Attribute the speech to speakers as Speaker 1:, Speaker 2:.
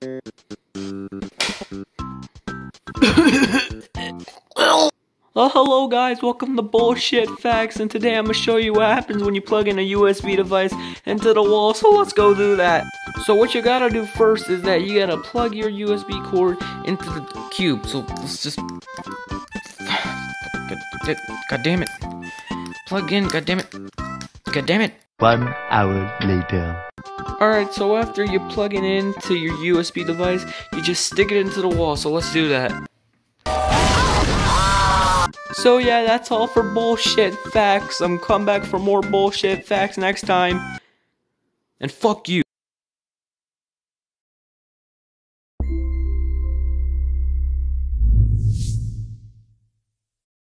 Speaker 1: Well, hello guys, welcome to Bullshit Facts, and today I'm gonna show you what happens when you plug in a USB device into the wall, so let's go do that. So what you gotta do first is that you gotta plug your USB cord into the cube, so let's just... God, God damn it. Plug in, god damn it. God damn it.
Speaker 2: One hour later.
Speaker 1: Alright, so after you plug it into your USB device, you just stick it into the wall, so let's do that. So yeah, that's all for bullshit facts. I'm come back for more bullshit facts next time. And fuck you.